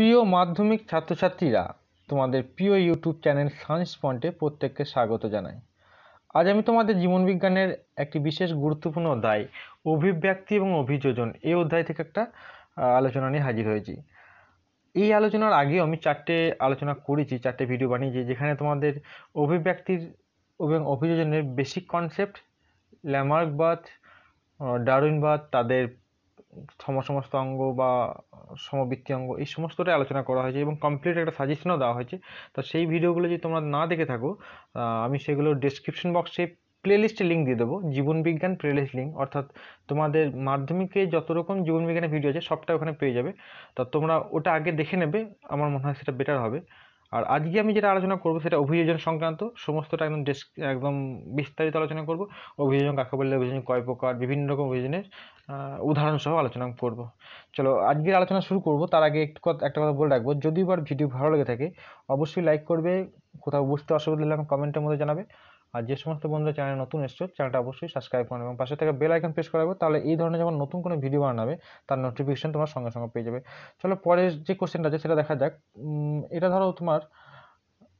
প্রিয় মাধ্যমিক ছাত্রছাত্রীরা, তোমাদের প্রিয় ইউটিউব চ্যানেল সায়েন্স পয়েন্টে প্রত্যেককে স্বাগত জানাই। আজ আমি তোমাদের জীবনবিজ্ঞানের একটি বিশেষ গুরুত্বপূর্ণ অধ্যায়, অভিব্যক্তি এবং অভিযোজন, এই অধ্যায় থেকে একটা আলোচনা নিয়ে হাজির হয়েছি। এই আলোচনার আগেও আমি চারটে আলোচনা করেছি, চারটে ভিডিও বানিয়েছি, যেখানে তোমাদের অভিব্যক্তির এবং অভিযোজনের বেসিক কনসেপ্ট ল্যামার্কবাদ ডারউইনবাদ তাদের সমস্ত অঙ্গ বা সমবৃত্তি অঙ্গ, এই সমস্তটাই আলোচনা করা হয়েছে এবং কমপ্লিট একটা সাজেশনও দেওয়া হয়েছে। তো সেই ভিডিওগুলো যদি তোমরা না দেখে থাকো আমি সেগুলো ডেসক্রিপশন বক্সে প্লেলিস্টে লিঙ্ক দিয়ে দেবো জীবনবিজ্ঞান প্লেলিস্ট লিঙ্ক অর্থাৎ তোমাদের মাধ্যমিকে যত রকম জীবনবিজ্ঞানের ভিডিও আছে, সবটা ওখানে পেয়ে যাবে। তা তোমরা ওটা আগে দেখে নেবে, আমার মনে হয় সেটা বেটার হবে। আর আজকে আমি যেটা আলোচনা করব সেটা অভিযোজন সংক্রান্ত, সমস্তটা একদম ডেস্ক একদম বিস্তারিত আলোচনা করব। অভিযোজন কাকে বললে অভিযোজন কয় প্রকার, বিভিন্ন রকম অভিযোজনের উদাহরণসহ উদাহরণ সহ আলোচনা করব। চলো, আজকের আলোচনা শুরু করব, তার আগে একটু কথা একটা কথা বলে রাখব। যদি এবার ভিডিও ভালো লেগে থাকে, অবশ্যই লাইক করবে, কোথাও বুঝতে অসুবিধা হলে কমেন্টের মধ্যে জানাবে। আর যে সমস্ত বন্ধুরা চ্যানেল নতুন এসছো চ্যানেলটা অবশ্যই সাবস্ক্রাইব করবে এবং পাশে থেকে বেল আইকন প্রেস করাবে তাহলে এই ধরনের যখন নতুন কোনো ভিডিও বানাবে, তার নোটিফিকেশন তোমার সঙ্গে সঙ্গে পেয়ে যাবে। চলো পরের যে কোশ্চেনটা আছে সেটা দেখা যাক। এটা ধরো তোমার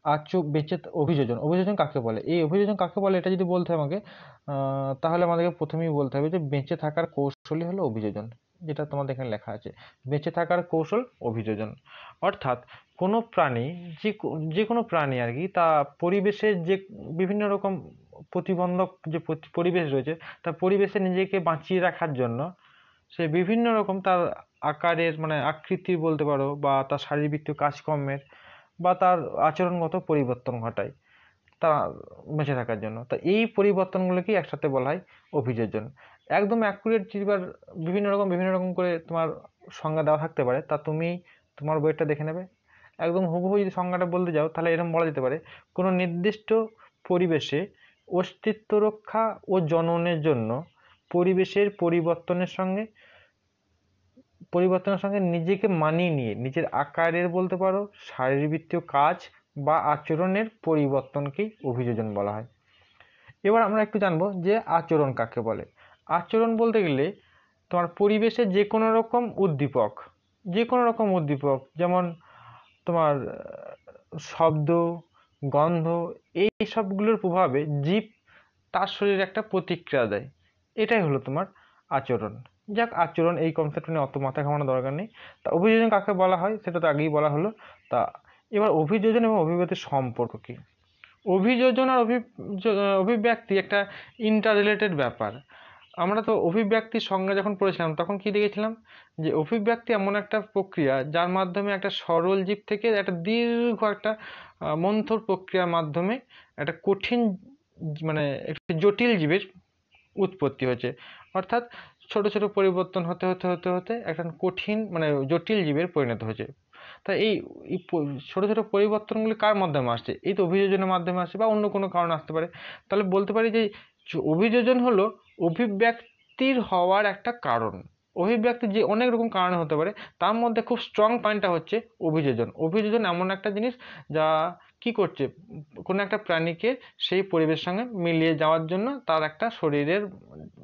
আচু বেঁচে অভিযোজন। অভিযোজন কাকে বলে? এই অভিযোজন কাকে বলে এটা যদি বলতে হয় আমাকে তাহলে আমাদেরকে প্রথমেই বলতে হবে যে বেঁচে থাকার কৌশলই হলো অভিযোজন। যেটা তোমাদের এখানে লেখা আছে। বেঁচে থাকার কৌশল অভিযোজন। অর্থাৎ কোনো প্রাণী, যে যে কোনো প্রাণী আর কি, তা পরিবেশের যে বিভিন্ন রকম প্রতিবন্ধক যে পরিবেশ রয়েছে, তা পরিবেশে নিজেকে বাঁচিয়ে রাখার জন্য সে বিভিন্ন রকম তার আকারের মানে আকৃতি বলতে পারো বা তার শারীরবৃত্তীয় কাজকর্মের বা তার আচরণগত পরিবর্তন ঘটায় তা বেঁচে থাকার জন্য। তা এই পরিবর্তনগুলোকেই একসাথে বলা হয় অভিযোজন। একদম অ্যাকুরেট যেবার বিভিন্ন রকম বিভিন্ন রকম করে তোমার সংজ্ঞা দেওয়া থাকতে পারে, তা তুমি তোমার বইটা দেখে নেবে। একদম হুবহু যদি সংজ্ঞাটা বলতে যাও, তাহলে এরকম বলা যেতে পারে, কোনো নির্দিষ্ট পরিবেশে অস্তিত্ব রক্ষা ও জননের জন্য পরিবেশের পরিবর্তনের সঙ্গে পরিবর্তনের সঙ্গে নিজেকে মানিয়ে নিয়ে, নিজের আকারের বলতে পারো, শারীরবৃত্তীয় কাজ বা আচরণের পরিবর্তনকেই অভিযোজন বলা হয়। এবার আমরা একটু জানব যে আচরণ কাকে বলে। আচরণ বলতে গেলে তোমার পরিবেশে যে কোনো রকম উদ্দীপক যে কোনো রকম উদ্দীপক, যেমন তোমার শব্দ, গন্ধ, এই সবগুলোর প্রভাবে জীব তার শরীরে একটা প্রতিক্রিয়া দেয়। এটাই হলো তোমার আচরণ। যাক, আচরণ এই কনসেপ্ট নিয়ে অত মাথা ঘামানোর দরকার নেই। তা অভিযোজন কাকে বলা হয় সেটা তো আগেই বলা হলো। তা এবার অভিযোজন এবং অভিব্যক্তির সম্পর্ক কি? অভিযোজন আর অভি- অভিব্যক্তি একটা ইন্টার রিলেটেড ব্যাপার। আমরা তো অভিব্যক্তির সংজ্ঞা যখন পড়েছিলাম, তখন কি দেখেছিলাম? যে অভিব্যক্তি এমন একটা প্রক্রিয়া, যার মাধ্যমে একটা সরল জীব থেকে একটা দীর্ঘ একটা মন্থর প্রক্রিয়ার মাধ্যমে একটা কঠিন মানে একটা জটিল জীবের উৎপত্তি হয়েছে। অর্থাৎ ছোট ছোট পরিবর্তন হতে হতে হতে হতে একটা কঠিন মানে জটিল জীবের পরিণত হয়েছে। তা এই ছোট ছোট পরিবর্তনগুলি কার মাধ্যমে আসছে? এই তো অভিযোজনের মাধ্যমে আসছে বা অন্য কোনো কারণে আসতে পারে। তাহলে বলতে পারি যে অভিযোজন হলো অভিব্যক্তির হওয়ার একটা কারণ। অভিব্যক্তি যে অনেক রকম কারণে হতে পারে, তার মধ্যে খুব স্ট্রং পয়েন্টটা হচ্ছে অভিযোজন। অভিযোজন এমন একটা জিনিস যা কি করছে? কোনো একটা প্রাণীকে সেই পরিবেশের সঙ্গে মিলিয়ে যাওয়ার জন্য তার একটা শরীরের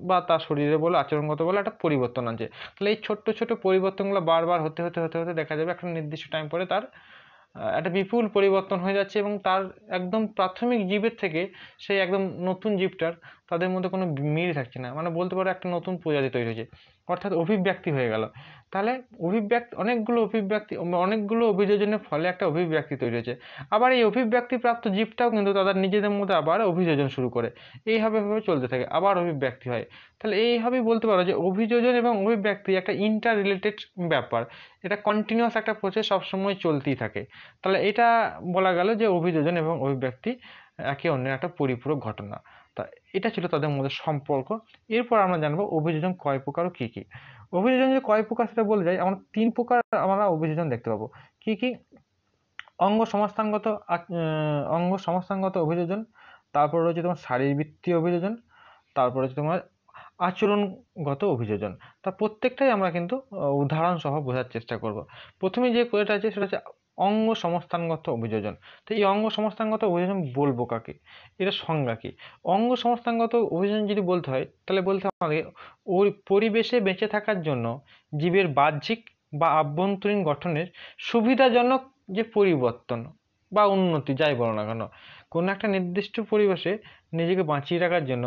বা তার শরীরে বলে, আচরণগত বলে একটা পরিবর্তন আনছে। তাহলে এই ছোট্ট ছোট্ট পরিবর্তনগুলো বারবার হতে হতে হতে হতে দেখা যাবে একটা নির্দিষ্ট টাইম পরে তার একটা বিপুল পরিবর্তন হয়ে যাচ্ছে এবং তার একদম প্রাথমিক জীবের থেকে সেই একদম নতুন জীবটার তাদের মধ্যে কোনো মিল থাকছে না। মানে বলতে পারো একটা নতুন প্রজাতি তৈরি হয়েছে। অর্থাৎ অভিব্যক্তি হয়ে গেল। তাহলে অভিব্যক্তি, অনেকগুলো অভিব্যক্তি, অনেকগুলো অভিযোজনের ফলে একটা অভিব্যক্তি তৈরি হয়েছে। আবার এই অভিব্যক্তি প্রাপ্ত জীবটাও কিন্তু তাদের নিজেদের মধ্যে আবার অভিযোজন শুরু করে। এইভাবে ভাবে চলতে থাকে, আবার অভিব্যক্তি হয়। তাহলে এইভাবেই বলতে পারো যে অভিযোজন এবং অভিব্যক্তি একটা ইন্টার রিলেটেড ব্যাপার। এটা কন্টিনিউয়াস একটা প্রসেস সবসময় চলতেই থাকে। তাহলে এটা বলা গেল যে অভিযোজন এবং অভিব্যক্তি একে অন্যের একটা পরিপূরক ঘটনা। তা এটা ছিল তাদের মধ্যে সম্পর্ক। এরপর আমরা জানব অভিযোজন কয় প্রকার ও কী কী। অভিযোজন যে কয় প্রকার সেটা বলে যাই আমরা তিন প্রকার আমরা অভিযোজন দেখতে পাবো। কি কি? অঙ্গ সংস্থানগত অঙ্গ সংস্থানগত অভিযোজন তারপর রয়েছে তোমার শারীরবৃত্তীয় অভিযোজন তারপর হচ্ছে তোমার আচরণগত অভিযোজন। তা প্রত্যেকটাই আমরা কিন্তু আহ, উদাহরণ সহ বোঝার চেষ্টা করব। প্রথমে যে কোয়েটা আছে সেটা হচ্ছে অঙ্গ সংস্থানগত অভিযোজন। তো এই অঙ্গ সংস্থানগত অভিযোজন বলব কাকে? এটা সংজ্ঞা কি? অঙ্গ সংস্থানগত অভিযোজন যদি বলতে হয়, তাহলে বলতে হবে ওই পরিবেশে বেঁচে থাকার জন্য জীবের বাহ্যিক বা আভ্যন্তরীণ গঠনের সুবিধাজনক যে পরিবর্তন বা উন্নতি, যাই বলো না কেন, কোনো একটা নির্দিষ্ট পরিবেশে নিজেকে বাঁচিয়ে রাখার জন্য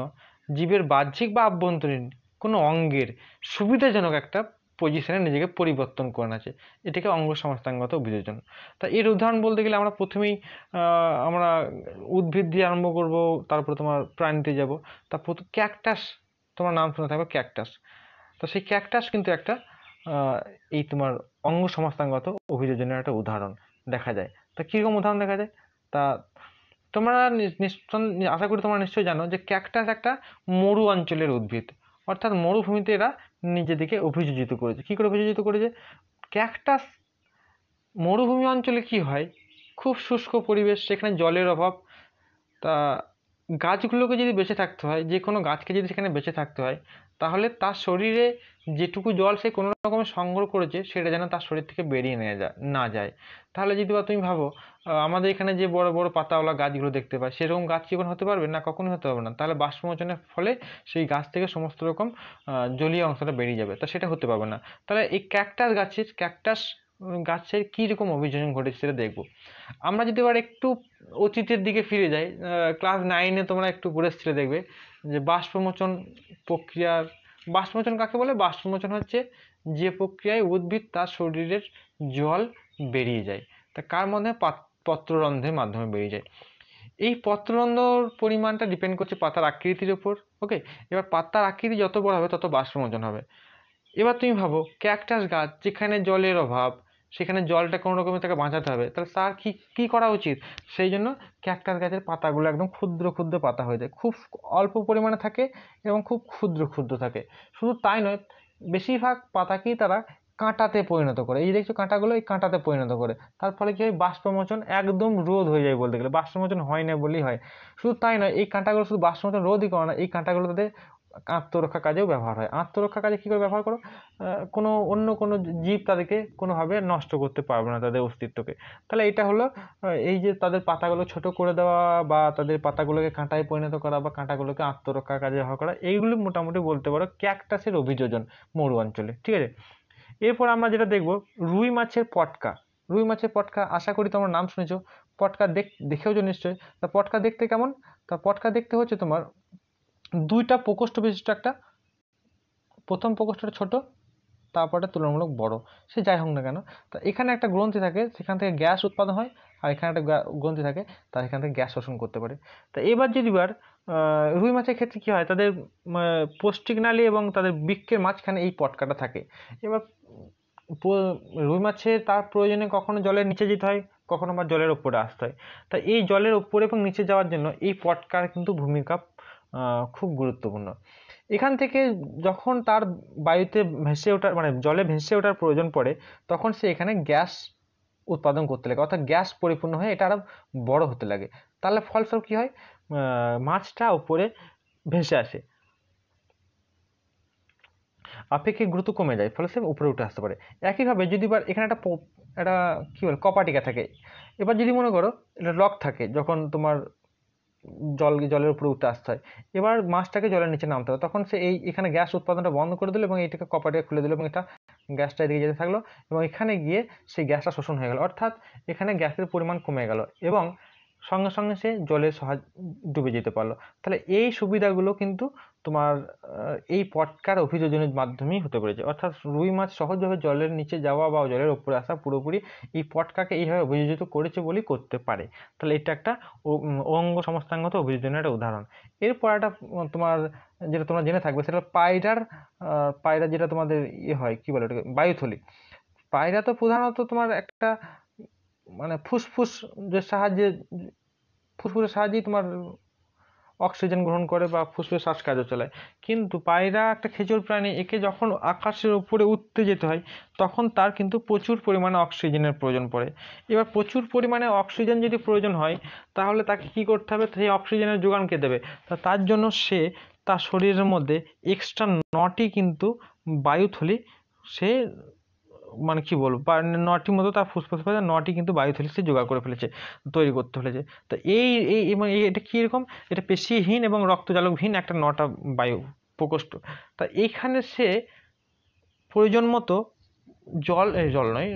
জীবের বাহ্যিক বা আভ্যন্তরীণ কোনো অঙ্গের সুবিধাজনক একটা পজিশনে নিজেকে পরিবর্তন করে আছে এটাকে অঙ্গ সংস্থানগত অভিযোজন তা এর উদাহরণ বলতে গেলে আমরা প্রথমেই আমরা উদ্ভিদ দিয়ে আরম্ভ করব, তারপরে তোমার প্রাণীতে যাব। তারপর ক্যাকটাস তোমার নাম শুনে থাকবে ক্যাকটাস তো সেই ক্যাকটাস কিন্তু একটা এই তোমার অঙ্গ সংস্থানগত অভিযোজনের একটা উদাহরণ দেখা যায়। তা কীরকম উদাহরণ দেখা যায়? তা তোমরা আশা করি তোমরা নিশ্চয়ই জানো যে ক্যাকটাস একটা মরু অঞ্চলের উদ্ভিদ। অর্থাৎ মরুভূমিতে এরা নিজেদেরকে অভিযোজিত করেছে। কী করে অভিযোজিত করেছে? ক্যাকটাস মরুভূমি অঞ্চলে কি হয়? খুব শুষ্ক পরিবেশ, সেখানে জলের অভাব। তা গাছগুলোকে যদি বেঁচে থাকতে হয়, যে কোনো গাছকে যদি সেখানে বেঁচে থাকতে হয়, তাহলে তার শরীরে যেটুকু জল সে কোনো রকমে সংগ্রহ করেছে, সেটা যেন তার শরীর থেকে বেরিয়ে নেওয়া যায়, না যায়। তাহলে যদি বা তুমি ভাবো আমাদের এখানে যে বড় বড় পাতাওয়ালা গাছগুলো দেখতে পাই সেরকম গাছ কি হতে পারবে? না, কখনোই হতে পারবে না। তাহলে বাষ্পমোচনের ফলে সেই গাছ থেকে সমস্ত রকম জলীয় অংশটা বেরিয়ে যাবে। তা সেটা হতে পারবে না। তাহলে এই ক্যাকটাস গাছের ক্যাকটাস গাছের কী রকম অভিযোজন ঘটেছে সেটা দেখব। আমরা যদি এবার একটু অতীতের দিকে ফিরে যাই ক্লাস নাইনে তোমরা একটু পড়েছিলে দেখবে যে বাষ্পমোচন প্রক্রিয়ার, বাষ্পমোচন কাকে বলে? বাষ্পমোচন হচ্ছে যে প্রক্রিয়ায় উদ্ভিদ তার শরীরের জল বেরিয়ে যায়, তা কার মধ্যে পত্ররন্ধ্রের মাধ্যমে বেরিয়ে যায়। এই পত্ররন্ধ্রর পরিমাণটা ডিপেন্ড করছে পাতার আকৃতির ওপর ওকে এবার পাতার আকৃতি যত বড় হবে তত বাষ্পমোচন হবে। এবার তুমি ভাবো ক্যাকটাস গাছ যেখানে জলের অভাব সেখানে জলটা কোনো রকমে তাকে বাঁচাতে হবে। তাহলে তার কী কী করা উচিত? সেই জন্য ক্যাকটাস গাছের পাতাগুলো একদম ক্ষুদ্র ক্ষুদ্র পাতা হয়ে যায়। খুব অল্প পরিমাণে থাকে এবং খুব ক্ষুদ্র ক্ষুদ্র থাকে। শুধু তাই নয়, বেশিরভাগ পাতাকেই তারা কাঁটাতে পরিণত করে। এই যে দেখছ কাঁটাগুলো, এই কাঁটাতে পরিণত করে। তার ফলে কী হয়? বাষ্পমোচন একদম রোধ হয়ে যায় বলতে গেলে। বাষ্পমোচন হয় না বলেই হয়। শুধু তাই নয়, এই কাঁটাগুলো শুধু বাষ্পমোচন রোধই করে না, এই কাঁটাগুলো তাদের আত্মরক্ষা কাজেও ব্যবহার হয়। আত্মরক্ষা কাজে কী করে ব্যবহার করো? কোনো অন্য কোনো জীব তাদেরকে কোনোভাবে নষ্ট করতে পারবে না তাদের অস্তিত্বকে। তাহলে এটা হলো এই যে তাদের পাতাগুলো ছোট করে দেওয়া বা তাদের পাতাগুলোকে কাঁটায় পরিণত করা বা কাঁটাগুলোকে আত্মরক্ষার কাজে ব্যবহার করা, এইগুলো মোটামুটি বলতে পারো ক্যাকটাসের অভিযোজন মরু অঞ্চলে, ঠিক আছে? এরপর আমরা যেটা দেখব, রুই মাছের পটকা। রুই মাছের পটকা, আশা করি তোমার নাম শুনেছো। পটকা দেখ, দেখেওছো নিশ্চয়ই তা পটকা দেখতে কেমন? তা পটকা দেখতে হচ্ছে তোমার দুইটা প্রকোষ্ঠ বিশিষ্ট একটা। প্রথম প্রকোষ্ঠটা ছোট, তারপরে তুলনামূলক বড়। সে যাই হোক না কেন, তা এখানে একটা গ্রন্থি থাকে, সেখান থেকে গ্যাস উৎপাদন হয়, আর এখানে একটা গ্রন্থি থাকে তার এখান থেকে গ্যাস শোষণ করতে পারে। তা এবার যদি বার রুই মাছের ক্ষেত্রে কী হয়, তাদের পৌষ্টিক নালী এবং তাদের বৃক্ষের মাঝখানে এই পটকাটা থাকে। এবার রুই মাছে তার প্রয়োজনে কখনো জলের নিচে যেতে হয়, কখনো আবার জলের ওপরে আসতে হয়। তা এই জলের ওপরে এবং নিচে যাওয়ার জন্য এই পটকার কিন্তু ভূমিকা খুব গুরুত্বপূর্ণ। এখান থেকে যখন তার বায়ুতে ভেসে ওঠার মানে জলে ভেসে ওঠার প্রয়োজন পড়ে, তখন সে এখানে গ্যাস উৎপাদন করতে লাগে। অর্থাৎ গ্যাস পরিপূর্ণ হয়ে এটা আরও বড় হতে লাগে। তাহলে ফলস্বরূপ কী হয়? মাছটা উপরে ভেসে আসে। আপেক্ষিক গুরুত্ব কমে যায়, ফলে সে উপরে উঠে আসতে পারে। একইভাবে যদি এবার এখানে একটা একটা কী বলে, কপাটিকা থাকে। এবার যদি মনে করো এটা লক থাকে, যখন তোমার জল, জলের উপরে উঠতে আসতে হয়। এবার মাছটাকে জলের নিচে নামতে হবে। তখন সে এই, এখানে গ্যাস উৎপাদনটা বন্ধ করে দিল এবং এইটাকে কপাটিকে খুলে দিল এবং এটা গ্যাসটা এদিকে যেতে থাকল এবং এখানে গিয়ে সেই গ্যাসটা শোষণ হয়ে গেল। অর্থাৎ এখানে গ্যাসের পরিমাণ কমে গেল এবং সঙ্গে সঙ্গে সে জলের সাহায্য ডুবে যেতে পারল। তাহলে এই সুবিধাগুলো কিন্তু তোমার এই পটকার অভিযোজনের মাধ্যমেই হতে পেরেছে। অর্থাৎ রুই মাছ সহজভাবে জলের নিচে যাওয়া বা জলের ওপরে আসা পুরোপুরি এই পটকাকে এইভাবে অভিযোজিত করেছে বলেই করতে পারে। তাহলে এটা একটা অঙ্গ সংস্থানগত অভিযোজনের একটা উদাহরণ। এরপর একটা তোমার, যেটা তোমরা জেনে থাকবে সেটা পায়রার পায়রা যেটা তোমাদের ইয়ে হয়, কী বলে ওটাকে? বায়ুথলি। পায়রা তো প্রধানত তোমার একটা মানে ফুসফুস যে সাহায্যে, ফুসফুসের সাহায্যেই তোমার অক্সিজেন গ্রহণ করে বা ফুসফুসের শ্বাসকার্য চালায়। কিন্তু পায়রা একটা খেজুর প্রাণী, একে যখন আকাশের উপরে উঠতে যেতে হয়, তখন তার কিন্তু প্রচুর পরিমাণে অক্সিজেনের প্রয়োজন পড়ে। এবার প্রচুর পরিমাণে অক্সিজেন যদি প্রয়োজন হয়, তাহলে তাকে কি করতে হবে? সেই অক্সিজেনের যোগান কে দেবে? তা তার জন্য সে তার শরীরের মধ্যে এক্সট্রা নটি কিন্তু বায়ুথলি সে মানে কি বলব? নটি মতো তার ফুসফুস নটি কিন্তু বায়ুথলি সে জোগাড় করে ফেলেছে, তৈরি করতে ফেলেছে। তো এই এই মানে এটা কীরকম এটা পেশিহীন এবং রক্তজালকহীন একটা নটা বায়ু প্রকোষ্ঠ। তা এইখানে সে প্রয়োজন মতো জল জল নয়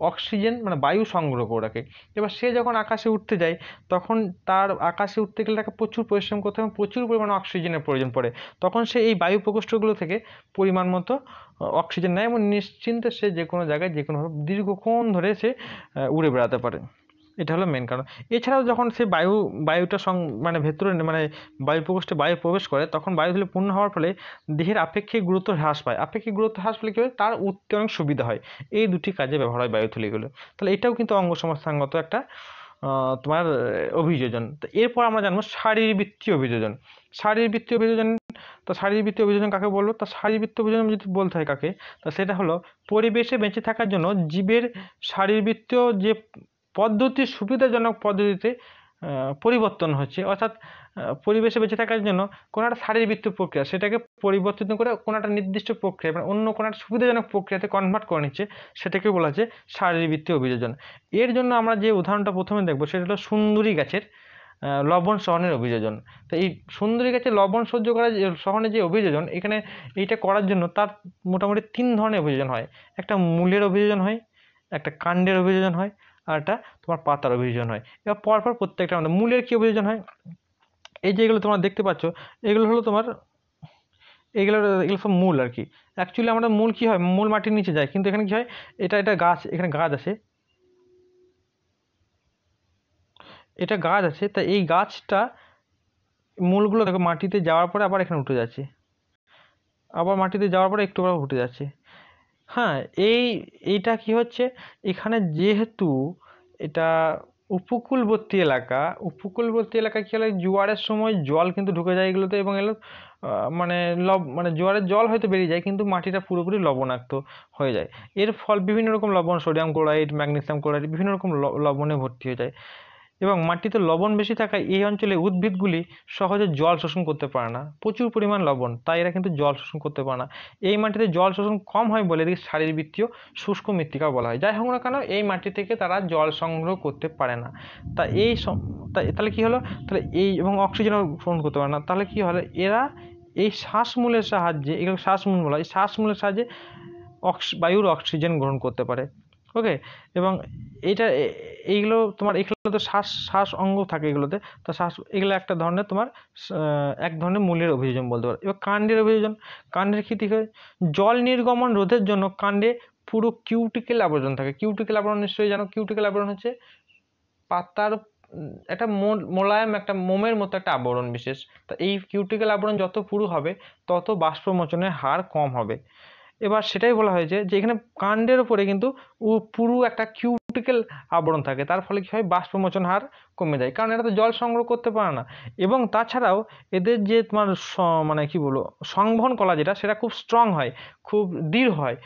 অক্সিজেন মানে বায়ু সংগ্রহ করে রাখে। এবার সে যখন আকাশে উঠতে যায়, তখন তার আকাশে উঠতে গেলে তাকে প্রচুর পরিশ্রম করতে হবে প্রচুর পরিমাণে অক্সিজেনের প্রয়োজন পড়ে। তখন সে এই বায়ু প্রকোষ্ঠগুলো থেকে পরিমাণ মতো অক্সিজেন নেয় এবং নিশ্চিন্তে সে যে কোনো জায়গায় যে কোনোভাবে দীর্ঘক্ষণ ধরে সে উড়ে বেড়াতে পারে। এটা হলো মেন কারণ। এছাড়াও যখন সে বায়ু, বায়ুটা সং মানে ভেতরে মানে বায়ু প্রকোষ্ঠে বায়ু প্রবেশ করে, তখন বায়ু বায়ুথলি পূর্ণ হওয়ার ফলে দেহের আপেক্ষিক গুরুত্ব হ্রাস পায়। আপেক্ষিক গুরুত্ব হ্রাস পেলে কী হয়? তার উঠতে অনেক সুবিধা হয়। এই দুটি কাজে ব্যবহার হয় বায়ুথলিগুলো তাহলে এটাও কিন্তু অঙ্গ সংস্থানগত একটা তোমার অভিযোজন। তো এরপর আমরা জানব শারীরবৃত্তীয় অভিযোজন। শারীরবৃত্তীয় অভিযোজন, তো শারীরবৃত্তীয় অভিযোজন কাকে বলব তা শারীরবৃত্তীয় অভিযোজন যদি বলতে হয় কাকে? তা সেটা হলো পরিবেশে বেঁচে থাকার জন্য জীবের শারীরবৃত্তীয় যে পদ্ধতি সুবিধাজনক পদ্ধতিতে পরিবর্তন হচ্ছে। অর্থাৎ পরিবেশে বেঁচে থাকার জন্য কোনো একটা শারীরবৃত্তীয় প্রক্রিয়া, সেটাকে পরিবর্তিত করে কোনো একটা নির্দিষ্ট প্রক্রিয়া মানে অন্য কোনো একটা সুবিধাজনক প্রক্রিয়াতে কনভার্ট করে নিচ্ছে সেটাকে বলা হচ্ছে শারীরবৃত্তীয় অভিযোজন। এর জন্য আমরা যে উদাহরণটা প্রথমে দেখব, সেটা হলো সুন্দরী গাছের লবণ সহনের অভিযোজন। তো এই সুন্দরী গাছের লবণ সহ্য করা সহনের যে অভিযোজন, এখানে এইটা করার জন্য তার মোটামুটি তিন ধরনের অভিযোজন হয়। একটা মূলের অভিযোজন হয়, একটা কাণ্ডের অভিযোজন হয় আর একটা তোমার পাতার অভিযোজন হয়। এবার পরপর প্রত্যেকটা আমাদের মূলের কী অভিযোজন হয়? এই যে এগুলো তোমরা দেখতে পাচ্ছ, এগুলো হলো তোমার, এগুলো এগুলো সব মূল আর কি। অ্যাকচুয়ালি আমাদের মূল কী হয়? মূল মাটির নিচে যায়। কিন্তু এখানে কী হয়? এটা এটা গাছ, এখানে গাছ আছে। এটা গাছ আছে। তা এই গাছটা মূলগুলো দেখো মাটিতে যাওয়ার পরে আবার এখানে উঠে যাচ্ছে। আবার মাটিতে যাওয়ার পরে একটু আবার উঠে যাচ্ছে। হ্যাঁ এই, এইটা কি হচ্ছে? এখানে যেহেতু এটা উপকূলবর্তী এলাকা উপকূলবর্তী এলাকা কী হলে? জোয়ারের সময় জল কিন্তু ঢুকে যায় এগুলোতে এবং এগুলো মানে লব মানে জোয়ারের জল হয়তো বেরিয়ে যায় কিন্তু মাটিটা পুরোপুরি লবণাক্ত হয়ে যায়। এর ফল বিভিন্ন রকম লবণ, সোডিয়াম ক্লোরাইড, ম্যাগনেসিয়াম ক্লোরাইড বিভিন্ন রকম লবণে ভর্তি হয়ে যায়। এবং মাটিতে লবণ বেশি থাকায় এই অঞ্চলে উদ্ভিদগুলি সহজে জল শোষণ করতে পারে না। প্রচুর পরিমাণ লবণ, তাই এরা কিন্তু জল শোষণ করতে পারে না। এই মাটিতে জল শোষণ কম হয় বলে এদিকে শারীরবৃত্তীয় শুষ্ক মৃত্তিকা বলা হয়। যাই হোক না কেন, এই মাটি থেকে তারা জল সংগ্রহ করতে পারে না। তা এই তাহলে কি হলো? তাহলে এই এবং অক্সিজেন গ্রহণ করতে পারে না। তাহলে কি হলো? এরা এই শ্বাসমূলের সাহায্যে এগুলো শ্বাসমূল বলা হয় শ্বাসমূলের সাহায্যে অক্স, বায়ুর অক্সিজেন গ্রহণ করতে পারে। ওকে এবং এইটা এইগুলো তোমার এগুলো তো শ্বাস শ্বাস অঙ্গ থাকে এগুলোতে, তো শ্বাস, এগুলো একটা ধরনের তোমার এক ধরনের মূলের অভিযোজন বলতে পারো। এবার কাণ্ডের অভিযোজন, কাণ্ডের ক্ষতি হয়। জল নির্গমন রোধের জন্য কাণ্ডে পুরো কিউটিক্যাল আবরণ থাকে। কিউটিক্যাল আবরণ নিশ্চয়ই জানো? কিউটিক্যাল আবরণ হচ্ছে পাতার একটা মোলায়েম, একটা মোমের মতো একটা আবরণ বিশেষ। তা এই কিউটিক্যাল আবরণ যত পুরু হবে, তত বাষ্পমোচনের হার কম হবে। এবার সেটাই বলা হয়েছে যে এখানে কাণ্ডের উপরে কিন্তু পুরু একটা কিউটিক্যাল আবরণ থাকে। তার ফলে কী হয়? বাষ্পমোচন হার কমে যায়। কারণ এরা তো জল সংগ্রহ করতে পারে না। এবং তাছাড়াও এদের যে তোমার মানে কি বলব, সংবহন কলা যেটা, সেটা খুব স্ট্রং হয়, খুব দৃঢ় হয়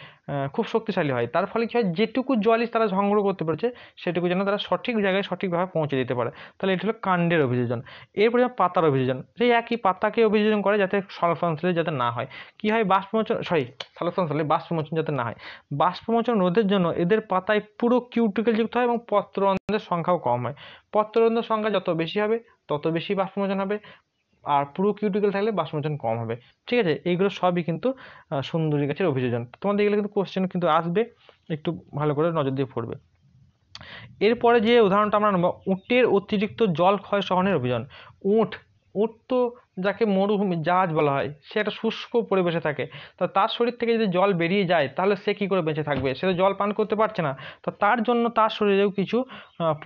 খুব শক্তিশালী হয়। তার ফলে কী হয়, যেটুকু জলই তারা সংগ্রহ করতে পারছে, সেটুকু যেন তারা সঠিক জায়গায় সঠিকভাবে পৌঁছে দিতে পারে। তাহলে এটা হলো কাণ্ডের অভিযোজন। এরপরে পাতার অভিযোজন, সেই একই পাতাকে অভিযোজন করে যাতে সলফাংশলে যাতে না হয়। কী হয়, বাষ্পমোচন সরি সলফাংশলে বাষ্পমোচন যাতে না হয়। বাষ্পমোচন রোধের জন্য এদের পাতায় পুরো কিউটিক্যাল যুক্ত হয় এবং পত্ররন্ধ্রের সংখ্যাও কম হয়। পত্ররন্ধ্র সংখ্যা যত বেশি হবে, তত বেশি বাষ্পমোচন হবে আর পুরো কিউটিক্যাল থাকলে বাষ্পমোচন কম হবে। ঠিক আছে? এইগুলো সবই কিন্তু সুন্দরী গাছের অভিযোজন। তোমাদের এগুলো কিন্তু কোশ্চেন কিন্তু আসবে, একটু ভালো করে নজর দিয়ে পড়বে। এরপরে যে উদাহরণটা আমরা নেব উটের অতিরিক্ত জল ক্ষয় সহনের অভিযান উট উট তো যাকে মরুভূমি, জাহাজ বলা হয়, সে একটা শুষ্ক পরিবেশে থাকে। তা তার শরীর থেকে যদি জল বেরিয়ে যায়, তাহলে সে কী করে বেঁচে থাকবে? সে তো জল পান করতে পারছে না। তো তার জন্য তার শরীরেও কিছু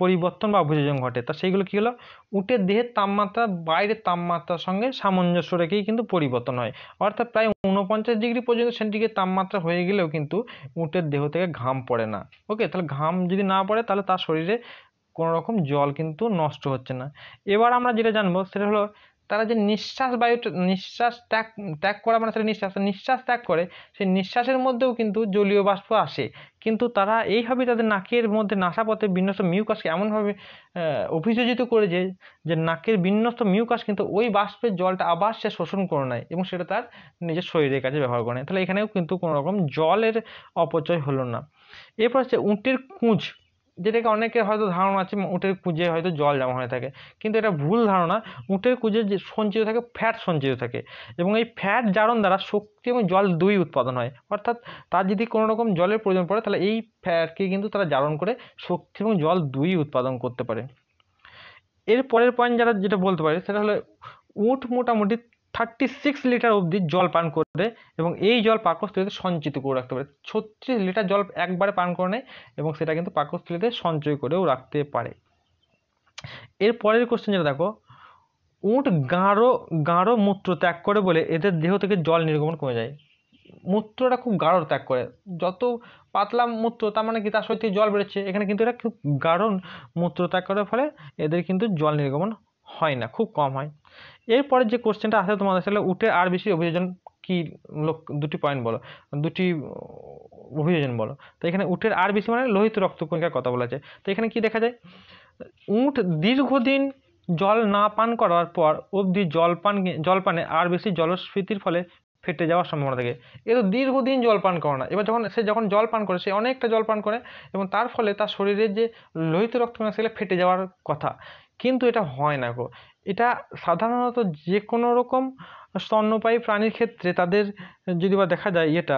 পরিবর্তন বা অভিযোজন ঘটে। তা সেইগুলো কী হলো? উটের দেহের তাপমাত্রা, বাইরের তাপমাত্রার সঙ্গে সামঞ্জস্য রেখেই কিন্তু পরিবর্তন হয়। অর্থাৎ প্রায় ঊনপঞ্চাশ ডিগ্রি পর্যন্ত সেন্টিগ্রেড তাপমাত্রা হয়ে গেলেও কিন্তু উটের দেহ থেকে ঘাম পড়ে না। ওকে, তাহলে ঘাম যদি না পড়ে, তাহলে তার শরীরে কোনো রকম জল কিন্তু নষ্ট হচ্ছে না। এবার আমরা যেটা জানব সেটা হলো তারা যে নিঃশ্বাস বায়ুটা নিঃশ্বাস ত্যাগ ত্যাগ করা মানে সেটা নিঃশ্বাস নিঃশ্বাস ত্যাগ করে সেই নিঃশ্বাসের মধ্যেও কিন্তু জলীয় বাষ্প আসে। কিন্তু তারা এইভাবে তাদের নাকের মধ্যে নাসাপথে বিন্যস্ত মিউকাসকে এমনভাবে অভিযোজিত করে যে যে নাকের বিন্যস্ত মিউকাস কিন্তু ওই বাষ্পের জলটা আবার সে শোষণ করে নেয় এবং সেটা তার নিজের শরীরের কাছে ব্যবহার করে নেয়। তাহলে এখানেও কিন্তু কোনো রকম জলের অপচয় হলো না। এরপর হচ্ছে উঁটের কুঁজ। যেটাকে অনেকের হয়তো ধারণা আছে, উটের কুঁজে হয়তো জল জমা হয়ে থাকে। কিন্তু এটা ভুল ধারণা, উটের কুঁজে যে সঞ্চিত থাকে, ফ্যাট সঞ্চিত থাকে। এবং এই ফ্যাট জারণ দ্বারা শক্তি এবং জল দুই উৎপাদন হয়। অর্থাৎ তার যদি কোনো রকম জলের প্রয়োজন পড়ে, তাহলে এই ফ্যাটকে কিন্তু তারা জারণ করে শক্তি এবং জল দুই উৎপাদন করতে পারে। এর পরের পয়েন্ট যারা যেটা বলতে পারে, সেটা হলো উট মোটামুটি থার্টি সিক্স লিটার অবধি জল পান করে এবং এই জল পাকস্থলীতে সঞ্চিত করে রাখতে পারে। ছত্রিশ লিটার জল একবারে পান করে নেয় এবং সেটা কিন্তু পাকস্থলীতে সঞ্চয় করেও রাখতে পারে। এর পরের কোশ্চেন যেটা দেখো, উট গাঢ় গাঢ় মূত্র ত্যাগ করে বলে এদের দেহ থেকে জল নির্গমন কমে যায়। মূত্রটা খুব গাঢ় ত্যাগ করে। যত পাতলা মূত্র, তার মানে কি? তার সত্যি জল বেরোচ্ছে। এখানে কিন্তু এটা খুব গাঢ় মূত্র ত্যাগ করার ফলে এদের কিন্তু জল নির্গমন হয় না, খুব কম হয়। এরপরে যে কোশ্চেনটা আসে তোমাদের সাথে উঠে আর বেশি অভিযোজন কি লোক, দুটি পয়েন্ট বলো, দুটি অভিযোজন বলো। তো এখানে উটের আর বেশি মানে লোহিত রক্তকণিকার কথা বলা আছে। তো এখানে কি দেখা যায়? উট দীর্ঘদিন জল না পান করার পর অবধি জলপান জলপানে আর বেশি জলস্ফীতির ফলে ফেটে যাওয়ার সম্ভাবনা থাকে। এ তো দীর্ঘদিন জল পান করে না। এবার যখন সে যখন জল পান করে, সে অনেকটা জল পান করে এবং তার ফলে তার শরীরের যে লোহিত রক্তকণিকা, সেগুলো ফেটে যাওয়ার কথা। কিন্তু এটা হয় না গো। এটা সাধারণত যে কোনো রকম স্তন্যপায়ী প্রাণীর ক্ষেত্রে তাদের, যদি বা দেখা যায় এটা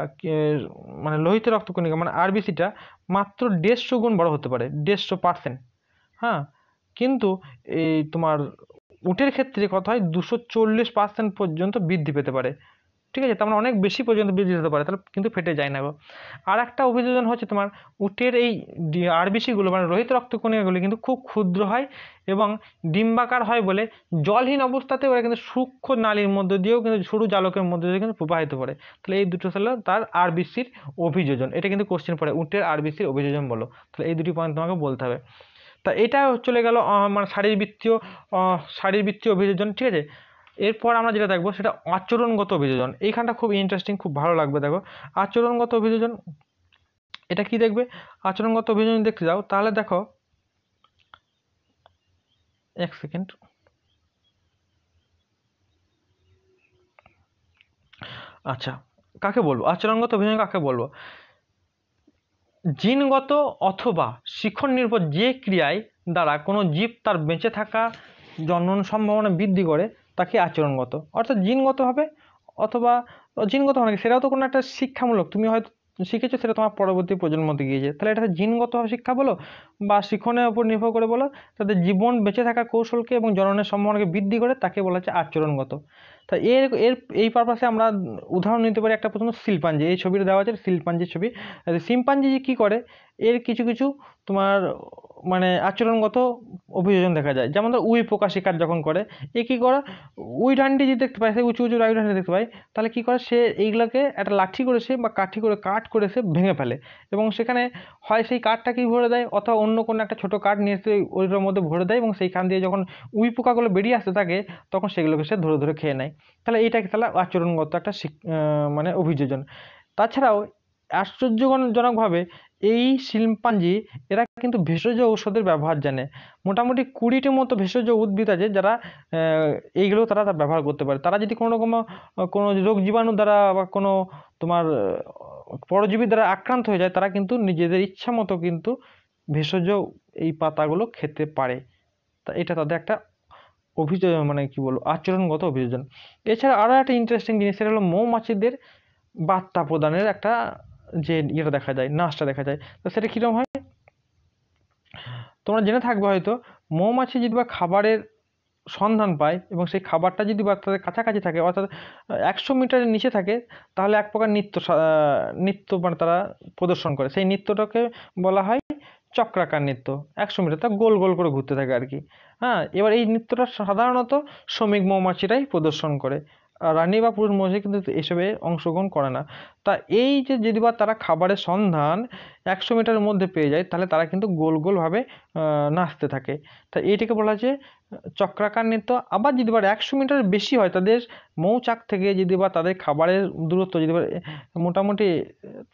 মানে লোহিত রক্তকণিকা মানে আরবিসিটা মাত্র দেড়শো গুণ বড় হতে পারে, দেড়শো পার্সেন্ট। হ্যাঁ? কিন্তু এই তোমার উটের ক্ষেত্রে কথা হয় দুশো চল্লিশ পার্সেন্ট পর্যন্ত বৃদ্ধি পেতে পারে। ঠিক আছে? তার মানে অনেক বেশি পর্যন্ত বৃদ্ধি হতে পারে, তাহলে কিন্তু ফেটে যায় না আর একটা অভিযোজন হচ্ছে তোমার, উটের এই আরবিসিগুলো মানে রোহিত রক্তকণিকাগুলি কিন্তু খুব ক্ষুদ্র হয় এবং ডিম্বাকার হয় বলে জলহীন অবস্থাতে ওরা কিন্তু সূক্ষ্ম নালীর মধ্য দিয়েও কিন্তু সরু জালকের মধ্যে দিয়ে কিন্তু প্রবাহিত করে। তাহলে এই দুটো হলো তার আরবিসির অভিযোজন। এটা কিন্তু কোশ্চেন পড়ে, উটের আরবিসির অভিযোজন বলো। তাহলে এই দুটি পয়েন্ট তোমাকে বলতে হবে। তা এটা চলে গেল মানে শারীরবৃত্তীয় শারীরবৃত্তীয় অভিযোজন, ঠিক আছে? এরপর আমরা যেটা দেখব সেটা আচরণগত অভিযোজন এইখানটা খুব ইন্টারেস্টিং খুব ভালো লাগবে, দেখো। আচরণগত অভিযোজন এটা কি দেখবে? আচরণগত অভিযোজন দেখতে যাও, তাহলে দেখো, এক সেকেন্ড আচ্ছা কাকে বলব? আচরণগত অভিযোজন কাকে বলব? জিনগত অথবা শিক্ষণ নির্ভর যে ক্রিয়ায় দ্বারা কোনো জীব তার বেঁচে থাকা জন্ম সম্ভাবনা বৃদ্ধি করে তাকে আচরণগত, অর্থাৎ জিনগতভাবে অথবা জিনগত মানে সেটাও তো কোনো একটা শিক্ষামূলক, তুমি হয়তো শিখেছো সেটা তোমার পরবর্তী প্রজন্মতে গিয়েছে। তাহলে এটা জিনগতভাবে শিক্ষা বলো বা শিখনের উপর নির্ভর করে বলো তাদের জীবন বেঁচে থাকার কৌশলকে এবং জননের সম্ভাবনাকে বৃদ্ধি করে তাকে বলা হচ্ছে আচরণগত। তা এর এর, এই পারপাসে আমরা উদাহরণ নিতে পারি একটা প্রথম শিল্পাঞ্জি, এই ছবিটা দেওয়া আছে শিল্পাঞ্জির ছবি। শিম্পাঞ্জি যে কী করে? এর কিছু কিছু তোমার মানে আচরণগত অভিযোজন দেখা যায়। যেমন ধর, উই পোকা শিকার যখন করে, এ কী করে? উই ডান্ডি যদি দেখতে পায়, সে উঁচু উঁচু উই ডান্ডি দেখতে পায়, তাহলে কী করে? সে এইগুলোকে একটা লাঠি করে সে বা কাঠি করে, কাঠ করে সে ভেঙে ফেলে। এবং সেখানে হয় সেই কাঠটাকেই ভরে দেয়, অথবা অন্য কোনো একটা ছোটো কাঠ নিয়ে এসে ওইটার মধ্যে ভরে দেয় এবং সেইখান দিয়ে যখন উই পোকাগুলো বেরিয়ে আসতে থাকে, তখন সেগুলোকে সে ধরে ধরে খেয়ে নেয়। তাহলে এইটাকে তাহলে আচরণগত একটা মানে অভিযোজন। তাছাড়াও আশ্চর্যজনকভাবে এই শিম্পাঞ্জি এরা কিন্তু ভেষজ ঔষধের ব্যবহার জানে। মোটামুটি কুড়িটির মতো ভেষজ উদ্ভিদ আছে যারা এইগুলো তারা ব্যবহার করতে পারে। তারা যদি কোনো রকম কোনো রোগ জীবাণু দ্বারা বা কোনো তোমার পরজীবী দ্বারা আক্রান্ত হয়ে যায়, তারা কিন্তু নিজেদের ইচ্ছা মতো কিন্তু ভেষজ এই পাতাগুলো খেতে পারে। তা এটা তাদের একটা অভিযোজন মানে কি বলব, আচরণগত অভিযোজন। এছাড়া আরও একটা ইন্টারেস্টিং জিনিস, সেটা হলো মৌমাছিদের বার্তা প্রদানের একটা যে ইয়েটা দেখা যায়, নাচটা দেখা যায়, তো সেটা কীরকম হয়? তোমরা জেনে থাকবে হয়তো, মৌমাছি যদি বা খাবারের সন্ধান পায় এবং সেই খাবারটা যদি বা তাদের কাছাকাছি থাকে, অর্থাৎ একশো মিটারের নিচে থাকে, তাহলে এক প্রকার নৃত্য নৃত্য মানে তারা প্রদর্শন করে। সেই নৃত্যটাকে বলা হয় চক্রাকার নৃত্য। একশো মিটার, তা গোল গোল করে ঘুরতে থাকে আর কি। হ্যাঁ এবার এই নৃত্যটা সাধারণত শ্রমিক মৌমাছিরাই প্রদর্শন করে। রানী বা পুরুষ মহিষে কিন্তু এসবে অংশগ্রহণ করে না। তা এই যে যদি বা তারা খাবারের সন্ধান একশো মিটারের মধ্যে পেয়ে যায়, তাহলে তারা কিন্তু গোল গোলভাবে নাচতে থাকে। তা এইটিকে বলা হচ্ছে চক্রাকার নৃত্য আবার যদি বা একশো মিটার বেশি হয়, তাদের মৌচাক থেকে যদি বা তাদের খাবারের দূরত্ব যদি বা মোটামুটি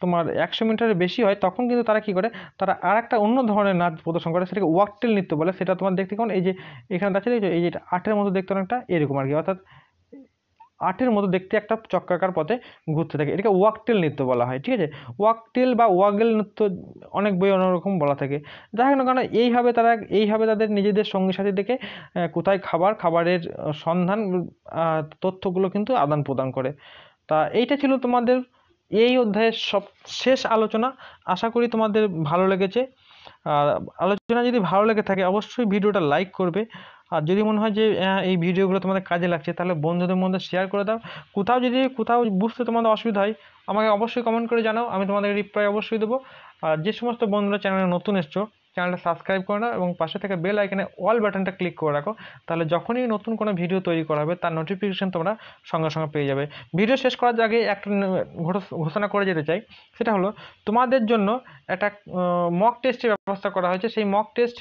তোমার একশো মিটারের বেশি হয়, তখন কিন্তু তারা কী করে? তারা আর একটা অন্য ধরনের নাচ প্রদর্শন করে, সেটাকে ওয়াকটেল নৃত্য বলে। সেটা তোমার দেখতে কেমন? এই যে এখানে দেখছে এই যে আটের মতো দেখতে অনেকটা এরকম আর কি। অর্থাৎ আটের মতো দেখতে একটা চক্রাকার পথে ঘুরতে থাকে। এটাকে ওয়াকটেল নৃত্য বলা হয় ঠিক আছে? ওয়াকটেল বা ওয়াগেল নৃত্য অনেক বই অনেক রকম বলা থাকে। যাই হোক কেন এইভাবে তারা এইভাবে তাদের নিজেদের সঙ্গী আহ, কোথায় খাবার খাবারের সন্ধান তথ্যগুলো কিন্তু আদান প্রদান করে। তা এইটা ছিল তোমাদের এই অধ্যায়ের সব শেষ আলোচনা। আশা করি তোমাদের ভালো লেগেছে। আর আলোচনা যদি ভালো লেগে থাকে অবশ্যই ভিডিওটা লাইক করবে। আর যদি মনে হয় যে এই ভিডিওগুলো তোমাদের কাজে লাগছে, তাহলে বন্ধুদের মধ্যে শেয়ার করে দাও। কোথাও যদি, কোথাও বুঝতে তোমাদের অসুবিধা হয়, আমাকে অবশ্যই কমেন্ট করে জানাও, আমি তোমাদের রিপ্লাই অবশ্যই দেবো। আর যে সমস্ত বন্ধুরা চ্যানেলে নতুন এসছো চ্যানেলটা সাবস্ক্রাইব করে নাও এবং পাশে থেকে বেল আইকনে অল বাটনটা ক্লিক করে রাখো, তাহলে যখনই নতুন কোনো ভিডিও তৈরি করা হবে, তার নোটিফিকেশন তোমরা সঙ্গে সঙ্গে পেয়ে যাবে। ভিডিও শেষ করার আগে একটা ঘোষণা করে যেতে চাই, সেটা হলো, তোমাদের জন্য একটা মক টেস্টের ব্যবস্থা করা হয়েছে। সেই মক টেস্ট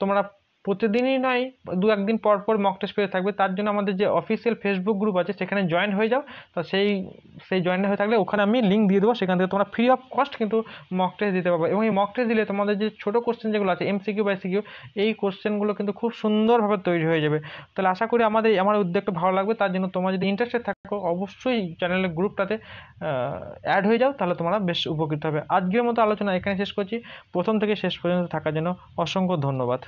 তোমরা প্রতিদিনই নয়, দু একদিন পর পর মক টেস্ট পেয়ে থাকবে। তার জন্য আমাদের যে অফিসিয়াল ফেসবুক গ্রুপ আছে, সেখানে জয়েন হয়ে যাও। তো সেই সেই জয়েন হয়ে থাকলে ওখানে আমি লিঙ্ক দিয়ে দেবো, সেখান থেকে তোমরা ফ্রি অফ কস্ট কিন্তু মক টেস্ট দিতে পারবে। এবং এই মক টেস্ট দিলে তোমাদের যে ছোটো কোশ্চেন যেগুলো আছে এমসিকিউ বা সিকিউ এই কোশ্চেনগুলো কিন্তু খুব সুন্দরভাবে তৈরি হয়ে যাবে। তাহলে আশা করি আমাদের, আমার উদ্যোগটা ভালো লাগবে। তার জন্য তোমরা যদি ইন্টারেস্টেড থাকো, অবশ্যই চ্যানেলের গ্রুপটাতে অ্যাড হয়ে যাও, তাহলে তোমরা বেশ উপকৃত হবে। আজকের মতো আলোচনা এখানে শেষ করছি। প্রথম থেকে শেষ পর্যন্ত থাকার জন্য অসংখ্য ধন্যবাদ।